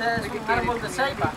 Ese es un árbol de ceiba.